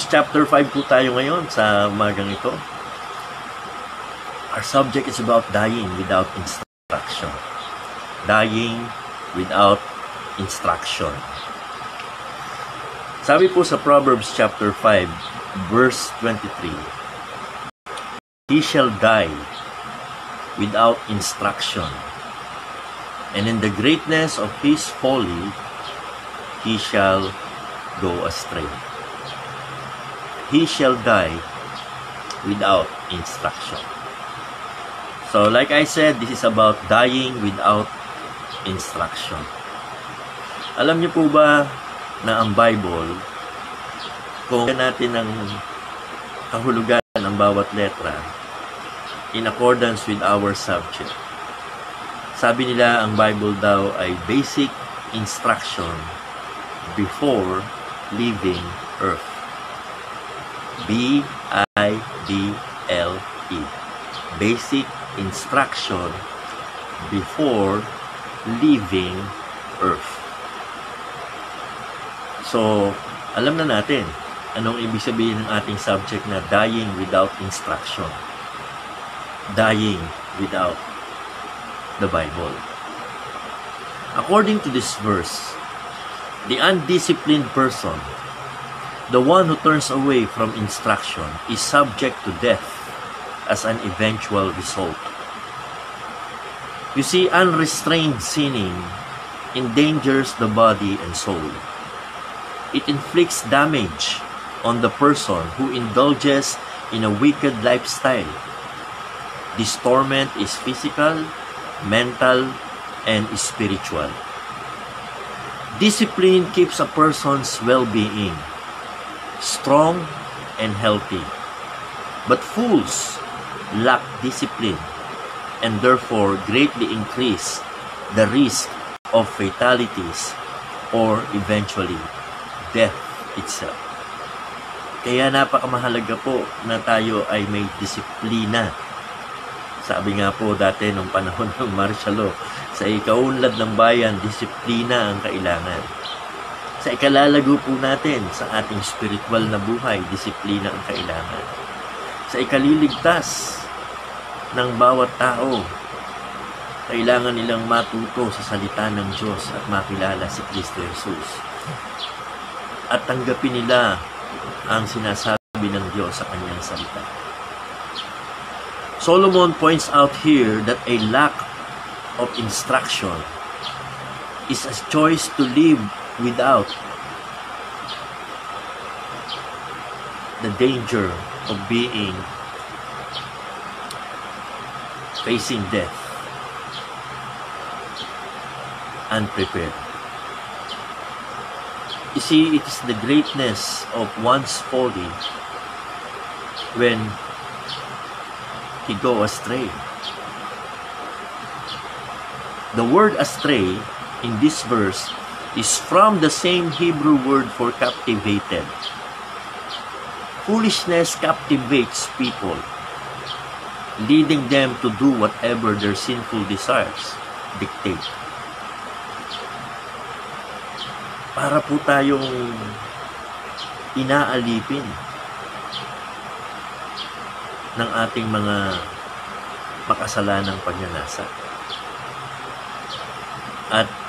Proverbs chapter 5 po tayo ngayon sa umagang ito. Our subject is about dying without instruction. Dying without instruction. Sabi po sa Proverbs chapter 5, verse 23, He shall die without instruction, and in the greatness of his folly he shall go astray. He shall die without instruction. So, like I said, this is about dying without instruction. Alam niyo po ba na ang Bible, kung natin ang kahulugan ng bawat letra in accordance with our subject. Sabi nila ang Bible daw ay basic instruction before leaving earth. B-I-B-L-E Basic instruction before leaving earth. So, alam na natin anong ibig sabihin ng ating subject na dying without instruction. Dying without the Bible. According to this verse, the undisciplined person, the one who turns away from instruction, is subject to death as an eventual result. You see, unrestrained sinning endangers the body and soul. It inflicts damage on the person who indulges in a wicked lifestyle. This torment is physical, mental, and spiritual. Discipline keeps a person's well-being strong and healthy. But fools lack discipline and therefore greatly increase the risk of fatalities or eventually death itself. Kaya napakamahalaga po na tayo ay may disiplina. Sabi nga po dati nung panahon ng martial law, sa ikaunlad ng bayan, disiplina ang kailangan. Sa ikalalago po natin sa ating spiritual na buhay, disiplina ang kailangan. Sa ikaliligtas ng bawat tao. Kailangan nilang matuto sa salita ng Diyos at makilala si Kristo Jesus. At tanggapin nila ang sinasabi ng Diyos sa kanyang salita. Solomon points out here that a lack of instruction is a choice to live without the danger of being facing death unprepared. You see, it is the greatness of one's folly when he go astray. The word astray in this verse is from the same Hebrew word for captivated. Foolishness captivates people leading them to do whatever their sinful desires dictate. Para po tayong inaalipin ng ating mga makasalanang pagnanasa.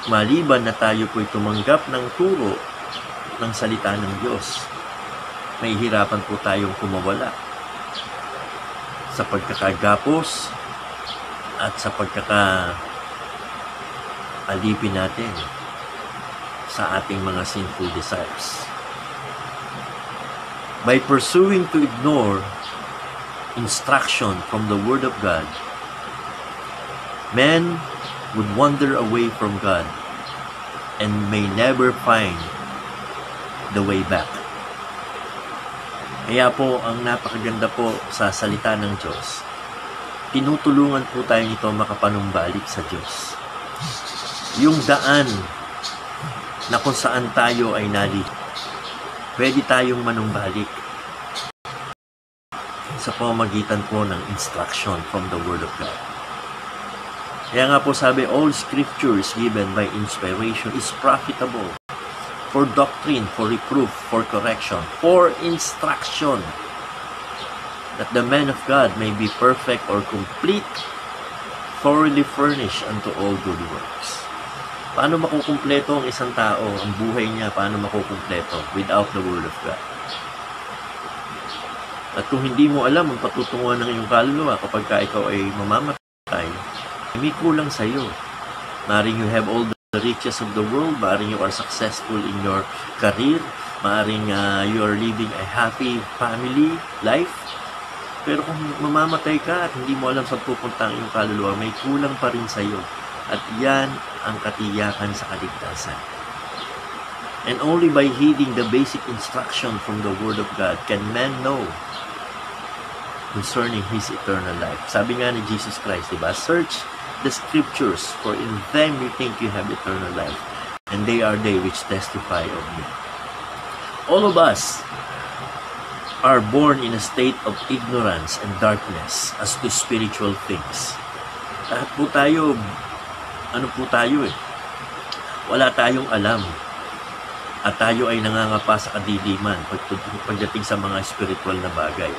Maliban na tayo po'y tumanggap ng turo ng salita ng Diyos, may hirapan po tayong kumawala sa pagkakagapos at sa pagkaka alipin natin sa ating mga sinful desires. By pursuing to ignore instruction from the Word of God, men would wander away from God and may never find the way back. Kaya po, ang napakaganda po sa salita ng Diyos, tinutulungan po tayo nito makapanumbalik sa Diyos. Yung daan na kung saan tayo ay nali, pwede tayong manumbalik sa pamamagitan po ng instruction from the Word of God. Kaya nga po sabi, all scripture is given by inspiration is profitable for doctrine, for reproof, for correction, for instruction, that the man of God may be perfect or complete, thoroughly furnished unto all good works. Paano makukumpleto ang isang tao, ang buhay niya, paano makukumpleto without the Word of God? At kung hindi mo alam ang patutunguhan ng iyong kaluluwa kapag ka ikaw ay mamamatay, may kulang sa iyo. Maring you have all the riches of the world, maring you are successful in your career, maring uh, you are living a happy family life, pero kung mamamatay ka at hindi mo alam saan pupunta ang iyong kaluluwa, may kulang pa rin sa iyo. At yan ang katiyakan sa kaligtasan. And only by heeding the basic instruction from the Word of God can man know concerning his eternal life. Sabi nga ni Jesus Christ, diba? Search the scriptures, for in them you think you have eternal life, and they are they which testify of me. All of us are born in a state of ignorance and darkness as to spiritual things. Lahat po tayo, ano po tayo eh, wala tayong alam. At tayo ay nangangapa sa kadiliman pagdating sa mga spiritual na bagay.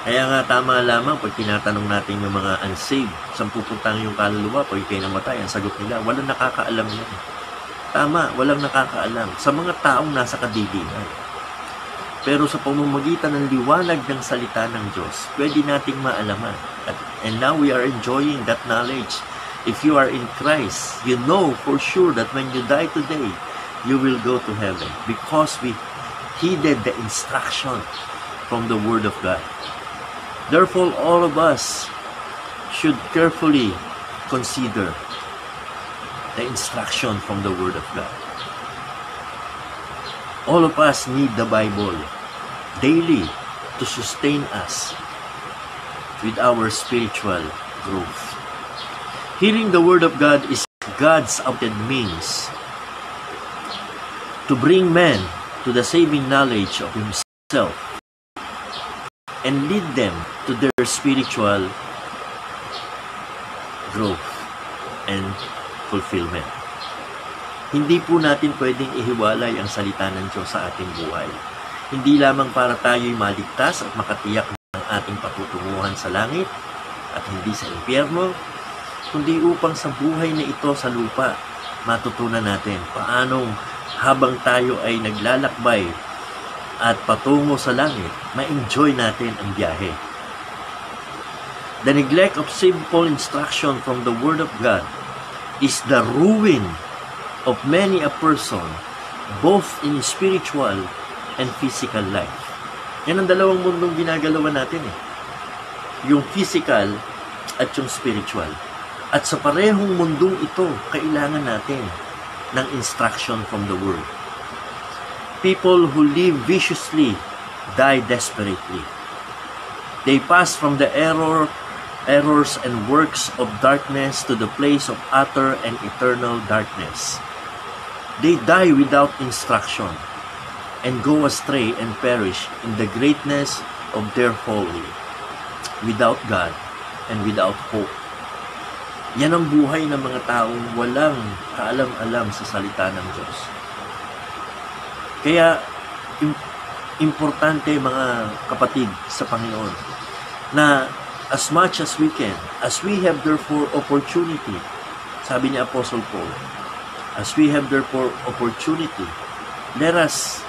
Kaya nga tama lamang pag tinatanong natin yung mga unsaved, saan pupuntang yung kaluluwa pag kayo namatay, ang sagot nila, walang nakakaalam yan. Tama, walang nakakaalam. Sa mga taong nasa kadiliman. Pero sa pamamagitan ng liwanag ng salita ng Diyos, pwede nating maalaman. At, and now we are enjoying that knowledge. If you are in Christ, you know for sure that when you die today, you will go to heaven because we heeded the instruction from the Word of God. Therefore, all of us should carefully consider the instruction from the Word of God. All of us need the Bible daily to sustain us with our spiritual growth. Hearing the Word of God is God's outed means to bring men to the saving knowledge of Himself and lead them to their spiritual growth and fulfillment. Hindi po natin pwedeng ihiwalay ang salita ng Diyos sa ating buhay. Hindi lamang para tayo'y maligtas at makatiyak ng ating patutunguhan sa langit at hindi sa impyerno, kundi upang sa buhay na ito sa lupa, matutunan natin paanong habang tayo ay naglalakbay at patungo sa langit, ma-enjoy natin ang biyahe. The neglect of simple instruction from the Word of God is the ruin of many a person both in spiritual and physical life. Yan ang dalawang mundong ginagalawan natin eh. Yung physical at yung spiritual. At sa parehong mundong ito, kailangan natin ng instruction from the Word. People who live viciously die desperately. They pass from the error, errors and works of darkness to the place of utter and eternal darkness. They die without instruction and go astray and perish in the greatness of their folly, without God and without hope. Yan ang buhay ng mga taong walang kaalam-alam sa salita ng Diyos. Kaya, importante mga kapatid sa Panginoon na as much as we can, as we have therefore opportunity, sabi ni Apostle Paul, as we have therefore opportunity, let us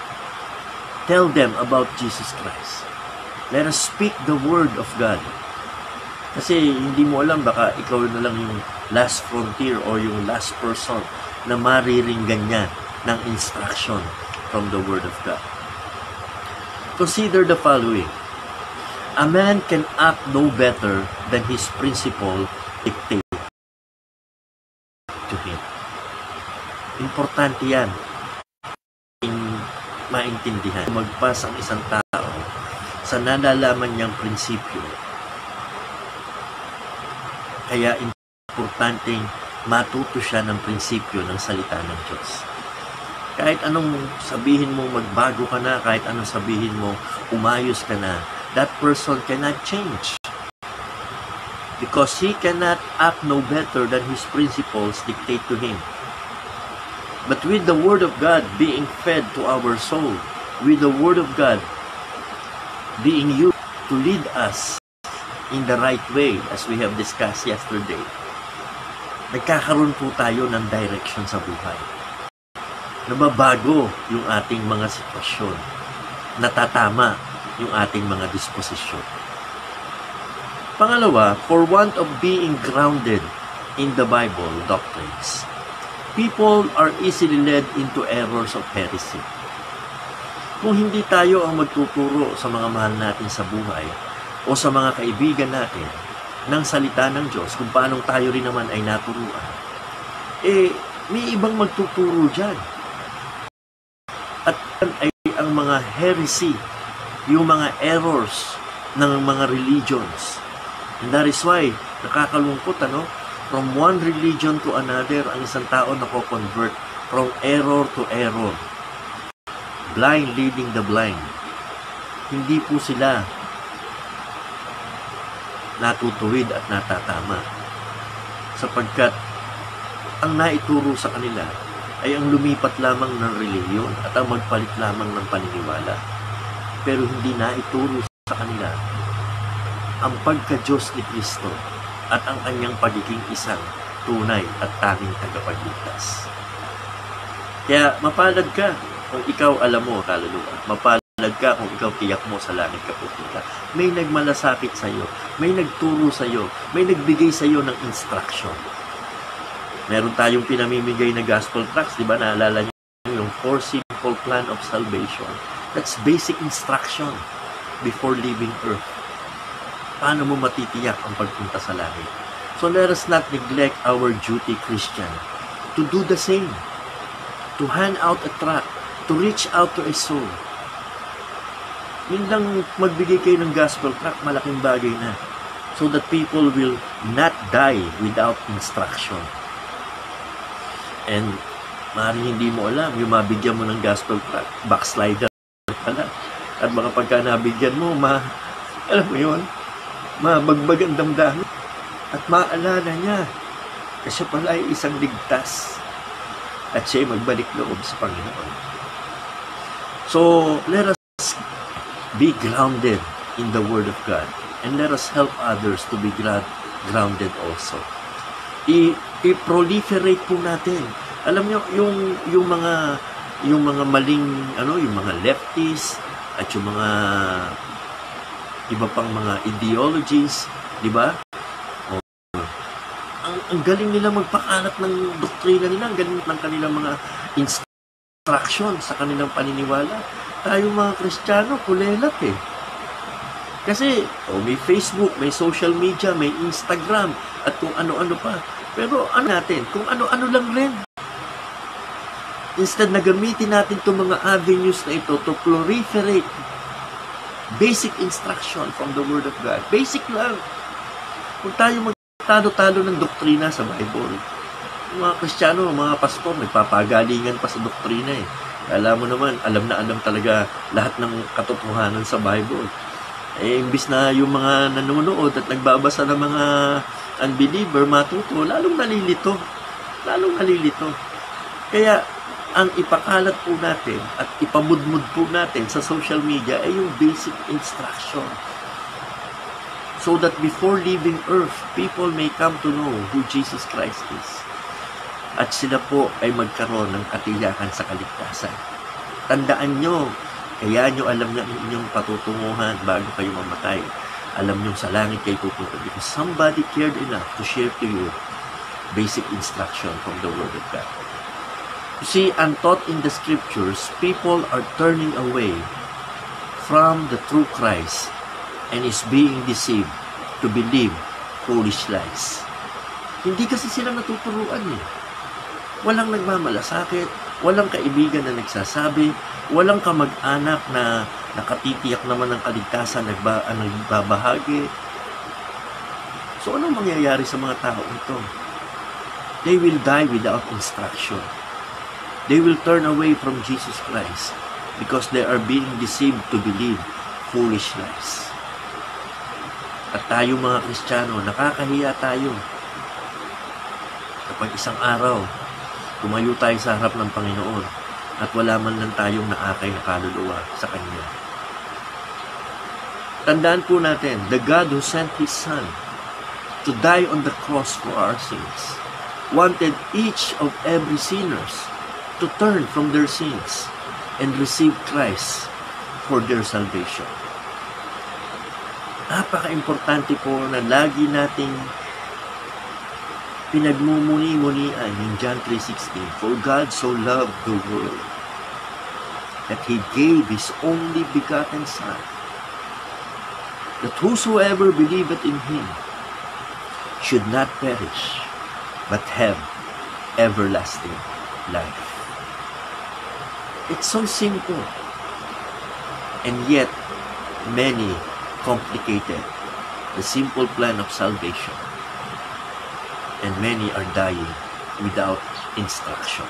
tell them about Jesus Christ. Let us speak the Word of God. Kasi hindi mo alam, baka ikaw na lang yung last frontier or yung last person na mariringgan niya ng instruction from the Word of God. Consider the following. A man can act no better than his principle dictate to him. Importante yan. In maintindihan. Magpas ang isang tao sa nalalaman niyang prinsipyo. Kaya importanteng matuto siya ng prinsipyo ng salita ng Diyos kahit anong sabihin mo magbago ka na, kahit anong sabihin mo umayos ka na, that person cannot change. Because he cannot act no better than his principles dictate to him. But with the Word of God being fed to our soul, with the Word of God being used to lead us in the right way as we have discussed yesterday, nagkakaroon po tayo ng direction sa buhay. Nababago yung ating mga sitwasyon. Natatama yung ating mga disposisyon. Pangalawa, for want of being grounded in the Bible doctrines, people are easily led into errors of heresy. Kung hindi tayo ang magtuturo sa mga mahal natin sa buhay o sa mga kaibigan natin ng salita ng Diyos kung paano tayo rin naman ay naturuan, eh, may ibang magtuturo dyan. At ay ang mga heresy, yung mga errors ng mga religions. And that is why, nakakalungkot, ano? From one religion to another, ang isang tao nako-convert from error to error. Blind leading the blind. Hindi po sila natutuwid at natatama. Sapagkat ang naituro sa kanila ay ang lumipat lamang ng relihiyon at ang magpalit lamang ng paniniwala. Pero hindi naituro sa kanila ang pagka-Diyos ni Kristo at ang kanyang pagiging isang tunay at tanging tagapagligtas. Kaya mapalad ka kung ikaw alam mo, kaluluwa. Mapalad ka kung ikaw tiyak mo sa langit ka pupunta. May nagmalasakit sa iyo, may nagturo sa iyo, may nagbigay sa iyo ng instruction. Meron tayong pinamimigay na gospel tracts, di ba? Naalala niyo yung four simple plan of salvation. That's basic instruction before leaving earth. Paano mo matitiyak ang pagpunta sa langit? So let us not neglect our duty, Christian, to do the same. To hand out a tract, to reach out to a soul. Yun lang magbigay kayo ng gospel tract, malaking bagay na. So that people will not die without instruction. And maaaring hindi mo alam, yung mabigyan mo ng gospel tract, backslider pala. At baka pagka nabigyan mo, ma, alam mo yun, mabagbag ang damdamin. At maalala niya, kasi pala ay isang ligtas. At siya magbalik loob sa Panginoon. So, let us be grounded in the Word of God. And let us help others to be grounded also. I- i-proliferate po natin. Alam niyo yung yung mga yung mga maling ano, yung mga lefties at yung mga iba pang mga ideologies, di ba? Oh. Ang, ang galing nila magpakalat ng doktrina nila, ang galing ng kanilang mga instruction sa kanilang paniniwala. Tayo mga Kristiyano, kulelat eh. Kasi, oh, may Facebook, may social media, may Instagram, at kung ano-ano pa. Pero ano natin, kung ano-ano lang rin. Instead na gamitin natin itong mga avenues na ito to proliferate basic instruction from the Word of God. Basic lang. Kung tayo magtalo-talo ng doktrina sa Bible, mga Kristiyano, mga pastor, nagpapagalingan pa sa doktrina eh. Alam mo naman, alam na alam talaga lahat ng katotohanan sa Bible. Eh, imbis na yung mga nanonood at nagbabasa ng mga unbeliever matuto, lalong nalilito. Lalong nalilito. Kaya, ang ipakalat po natin at ipamudmud po natin sa social media ay yung basic instruction. So that before leaving earth, people may come to know who Jesus Christ is. At sila po ay magkaroon ng katiyakan sa kaligtasan. Tandaan nyo, kaya nyo alam na inyong patutunguhan bago kayo mamatay. Alam nyo sa langit kayo pupunta because somebody cared enough to share to you basic instruction from the Word of God. You see, untaught in the scriptures, people are turning away from the true Christ and is being deceived to believe foolish lies. Hindi kasi sila natuturuan eh. Walang nagmamalasakit, walang kaibigan na nagsasabi, walang kamag-anak na nakatitiyak naman ng kaligtasan nagba, ang nagbabahagi. So anong mangyayari sa mga tao ito? They will die without instruction. They will turn away from Jesus Christ because they are being deceived to believe foolish lies. At tayo mga Kristiyano, nakakahiya tayo. Kapag isang araw, tumayo tayo sa harap ng Panginoon at wala man lang tayong naakay na kaluluwa sa Kanya. Tandaan po natin, the God who sent His Son to die on the cross for our sins wanted each of every sinners to turn from their sins and receive Christ for their salvation. Napaka-importante po na lagi nating pinagmumuni-munian yung John 3.16, For God so loved the world that He gave His only begotten Son, that whosoever believeth in Him should not perish, but have everlasting life. It's so simple, and yet many complicated the simple plan of salvation and many are dying without instruction.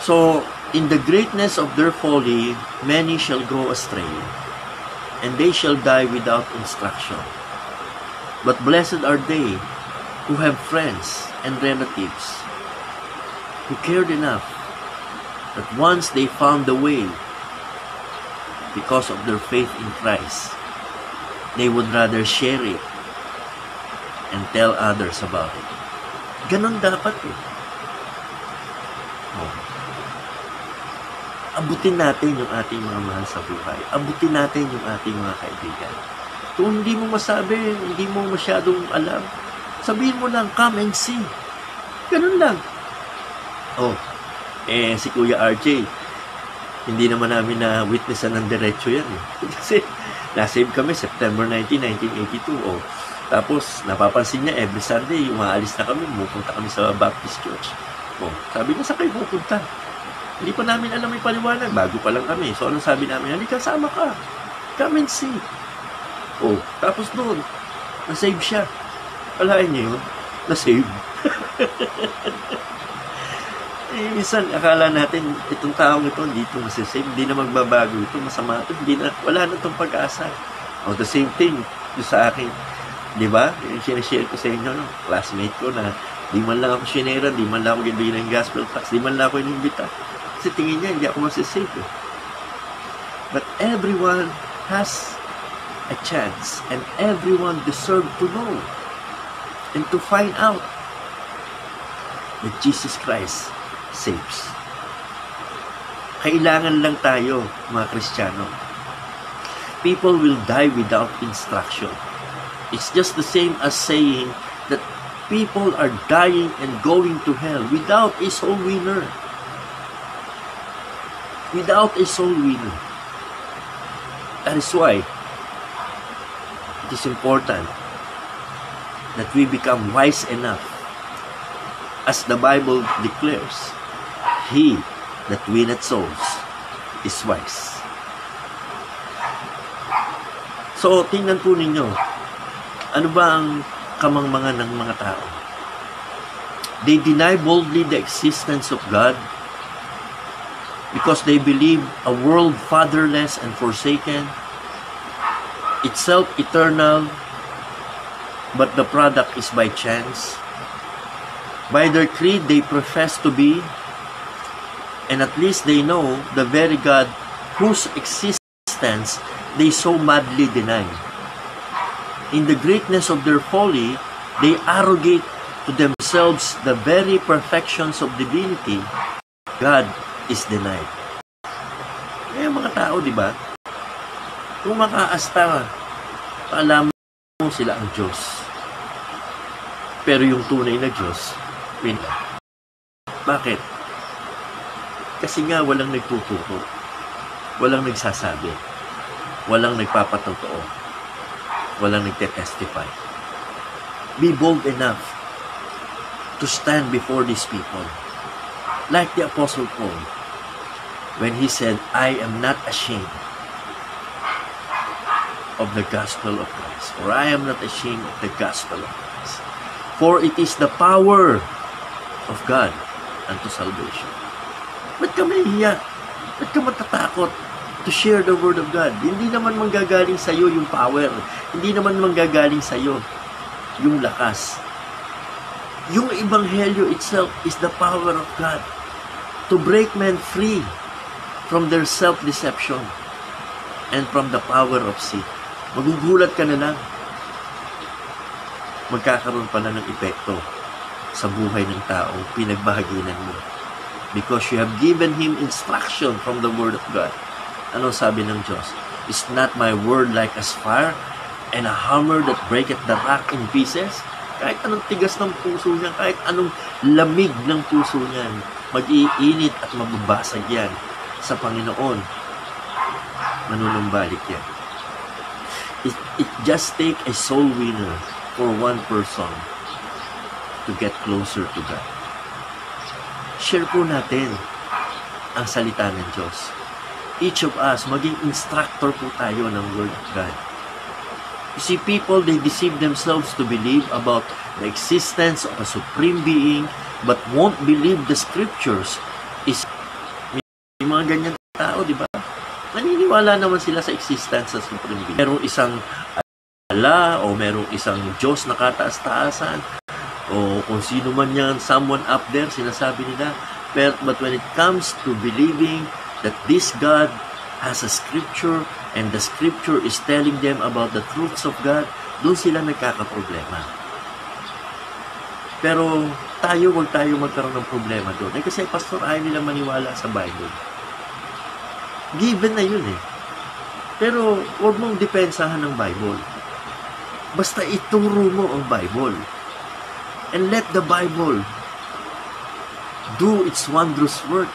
So, in the greatness of their folly, many shall go astray, and they shall die without instruction. But blessed are they who have friends and relatives who cared enough that once they found the way because of their faith in Christ, they would rather share it and tell others about it. Ganon dapat eh. Oh. Abutin natin yung ating mga mahal sa buhay. Abutin natin yung ating mga kaibigan. Kung hindi mo masabi, hindi mo masyadong alam, sabihin mo lang, come and see. Ganun lang. Oh, eh, si Kuya RJ, hindi naman namin na witnessan ng diretso yan. Eh. Kasi, nasave kami September 19, 1982. Oh, tapos, napapansin niya, every Sunday, umaalis na kami, pupunta kami sa Baptist Church. Oh, sabi niya, sa kayo pupunta? Hindi pa namin alam may paliwanag. Bago pa lang kami. So, anong sabi namin? Halika, sama ka. Come and see. Oh, tapos doon, na-save siya. Alain niyo yun? Na-save. eh, minsan, akala natin, itong taong ito, hindi ito masasave, hindi na magbabago ito, masama ito, hindi na, wala na itong pag-asa. Oh, the same thing, sa akin, Di ba? Yung sinashare ko sa inyo, no? classmate ko na di man lang ako sinera, di man lang ako gibigyan ng gospel class, di man lang ako inimbita. Kasi tingin niya, hindi ako masasave. Eh. But everyone has a chance and everyone deserve to know and to find out that Jesus Christ saves. Kailangan lang tayo, mga Kristiyano. People will die without instruction It's just the same as saying that people are dying and going to hell without a soul winner. Without a soul winner. That is why it is important that we become wise enough. As the Bible declares, He that winneth souls is wise. So, tingnan po ninyo, ano ba ang kamangmangan ng mga tao? They deny boldly the existence of God because they believe a world fatherless and forsaken, itself eternal, but the product is by chance. By their creed, they profess to be, and at least they know the very God whose existence they so madly deny in the greatness of their folly, they arrogate to themselves the very perfections of divinity, God is denied. Eh, mga tao, di ba? Kung makaasta, alam mo sila ang Diyos. Pero yung tunay na Diyos, wala. Bakit? Kasi nga walang nagtuturo. Walang nagsasabi. Walang nagpapatotoo walang nagte-testify. Be bold enough to stand before these people. Like the Apostle Paul, when he said, I am not ashamed of the gospel of Christ, or I am not ashamed of the gospel of Christ. For it is the power of God unto salvation. Ba't ka mahihiya? Ba't ka matatakot? To share the Word of God. Hindi naman manggagaling sa iyo yung power. Hindi naman manggagaling sa iyo yung lakas. Yung Ebanghelyo itself is the power of God to break men free from their self-deception and from the power of sin. Magugulat ka na lang. Magkakaroon pala ng epekto sa buhay ng tao pinagbahaginan mo. Because you have given him instruction from the Word of God. Ano sabi ng Diyos? Is not my word like as fire and a hammer that breaketh the rock in pieces? Kahit anong tigas ng puso niya, kahit anong lamig ng puso niya, mag-iinit at mababasag yan sa Panginoon. Manunumbalik yan. It, it just take a soul winner for one person to get closer to God. Share po natin ang salita ng Diyos. Each of us, maging instructor po tayo ng Word of God. You see, people, they deceive themselves to believe about the existence of a supreme being but won't believe the scriptures is may mga ganyan tao, di ba? Naniniwala naman sila sa existence sa supreme being. Merong isang ala o merong isang Diyos na kataas-taasan o kung sino man yan, someone up there, sinasabi nila. But, but when it comes to believing that this God has a scripture and the scripture is telling them about the truths of God, doon sila nagkakaproblema. Pero tayo, huwag tayo magkaroon ng problema doon. Eh, kasi pastor, ayaw nila maniwala sa Bible. Given na yun eh. Pero huwag mong depensahan ng Bible. Basta ituro mo ang Bible. And let the Bible do its wondrous work.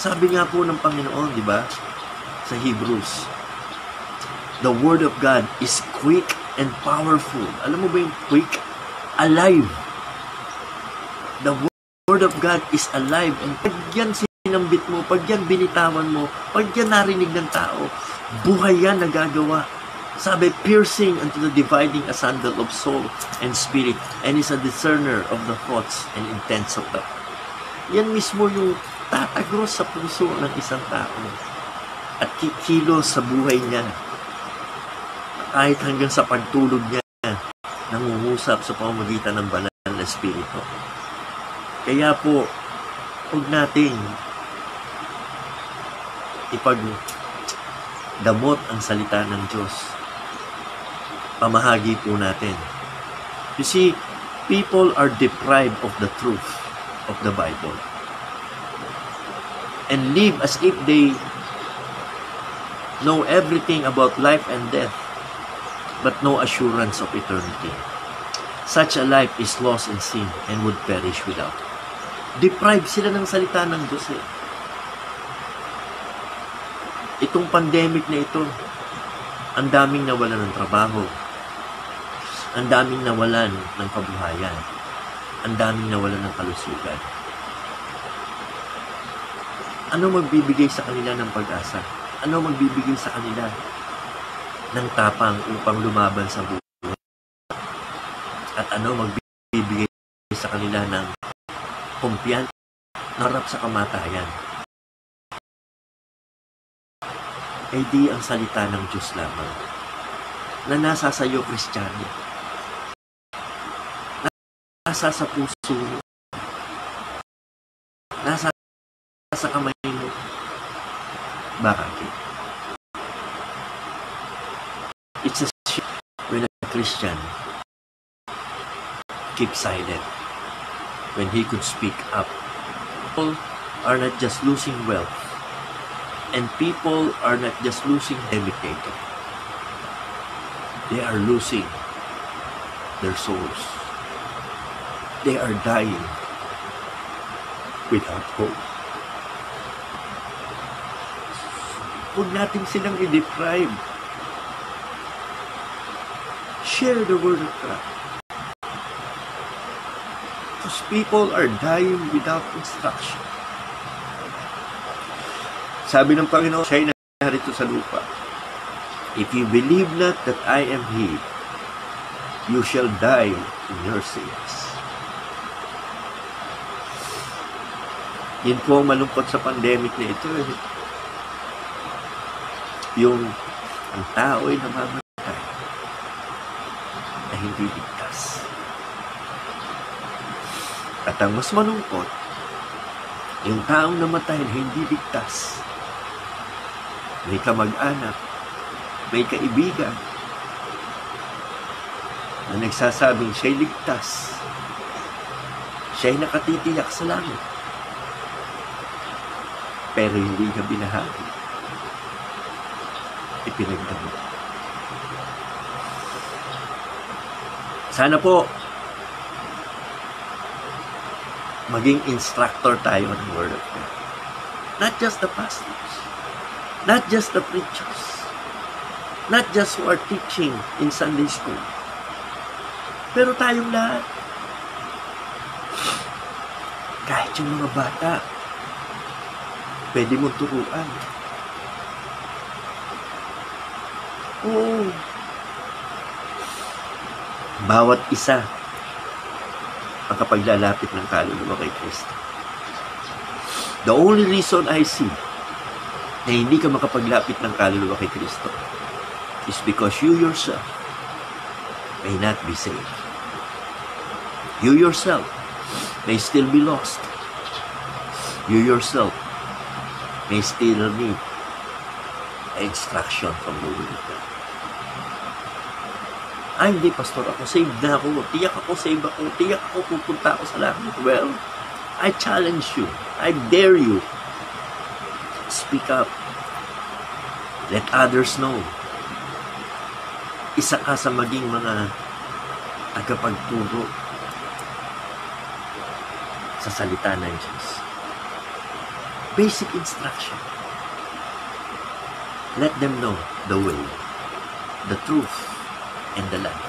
Sabi nga po ng Panginoon, di ba? Sa Hebrews, the Word of God is quick and powerful. Alam mo ba yung quick? Alive The Word of God is alive. And pag yan sinambit mo, pag yan binitawan mo, pag yan narinig ng tao, buhay yan nagagawa. Sabi, piercing unto the dividing asunder of soul and spirit, and is a discerner of the thoughts and intents of the Yan mismo yung tatagros sa puso ng isang tao at kikilo sa buhay niya. Kahit hanggang sa pagtulog niya, nangungusap sa pamamagitan ng banal na espiritu. Kaya po, huwag nating ipagdamot ang salita ng Diyos. Pamahagi po natin. You see, people are deprived of the truth of the Bible and live as if they know everything about life and death but no assurance of eternity. Such a life is lost in sin and would perish without it. Deprived sila ng salita ng Diyos eh. Itong pandemic na ito, ang daming nawalan ng trabaho, ang daming nawalan ng kabuhayan, ang daming nawalan ng kalusugan. Ano magbibigay sa kanila ng pag-asa? Ano magbibigay sa kanila ng tapang upang lumaban sa buhay? At ano magbibigay sa kanila ng kumpiyan, narap sa kamatayan. Ay di ang salita ng Diyos lamang na nasa sa iyo, Kristiyano. Nasa sa puso mo. Nasa sa kamay mo. Bakit? It's a shame when a Christian keeps silent when he could speak up. People are not just losing wealth, and people are not just losing dedicated. They are losing their souls. They are dying without hope. Huwag natin silang i-deprive. Share the word of God. Because people are dying without instruction. Sabi ng Panginoon, siya'y narito sa lupa. If you believe not that I am He, you shall die in your sins. Yun po ang malungkot sa pandemic na ito. Eh. Yung ang tao ay namamatay na hindi ligtas. At ang mas malungkot, yung taong namatay na hindi ligtas, may kamag-anak, may kaibigan, na nagsasabing siya'y ligtas, siya'y nakatitiyak sa langit, pero hindi niya binahagi. Ipinagdamot. Sana po, maging instructor tayo ng Word of God. Not just the pastors, not just the preachers, not just who are teaching in Sunday school, pero tayong lahat. Kahit yung mga bata, pwede mong turuan. Oo. Bawat isa ang kapaglalapit ng kaluluwa kay Kristo. The only reason I see na hindi ka makapaglapit ng kaluluwa kay Kristo is because you yourself may not be saved. You yourself may still be lost. You yourself may still need instruction from of God. Ay, hindi, pastor, ako saved na ako. Tiyak ako, saved ako. Tiyak ako, pupunta ako sa langit. Well, I challenge you. I dare you. Speak up. Let others know. Isa ka sa maging mga tagapagturo sa salita ng Diyos. Basic instruction. Let them know the way, the truth, and the life.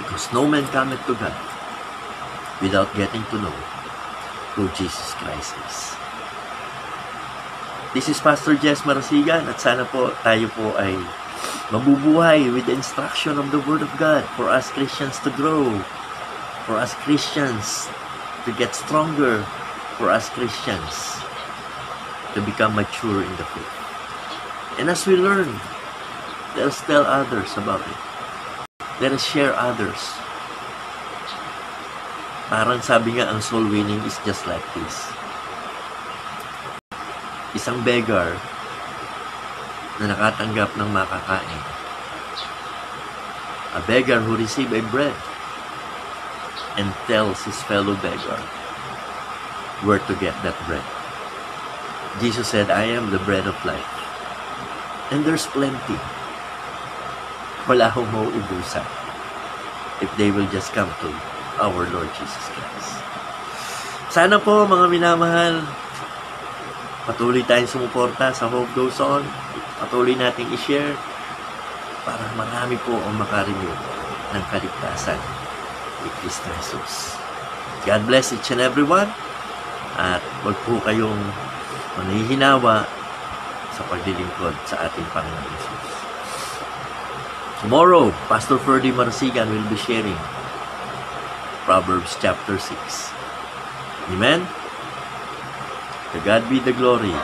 Because no man cometh to God without getting to know who Jesus Christ is. This is Pastor Jess Marasigan at sana po tayo po ay mabubuhay with the instruction of the Word of God for us Christians to grow, for us Christians to get stronger, for us Christians to become mature in the faith. And as we learn, let us tell others about it. Let us share others. Parang sabi nga, ang soul winning is just like this. Isang beggar na nakatanggap ng makakain. A beggar who received a bread and tells his fellow beggar where to get that bread. Jesus said, I am the bread of life. And there's plenty. Wala akong mauubusan if they will just come to our Lord Jesus Christ. Sana po mga minamahal, patuloy tayong sumuporta sa Hope Goes On. Patuloy nating i-share para marami po ang makarinig ng kaligtasan ni Kristo Jesus. God bless each and everyone at huwag po kayong manihinawa sa paglilingkod sa ating Panginoon Jesus. Tomorrow, Pastor Ferdy Marasigan will be sharing Proverbs chapter 6. Amen? To God be the glory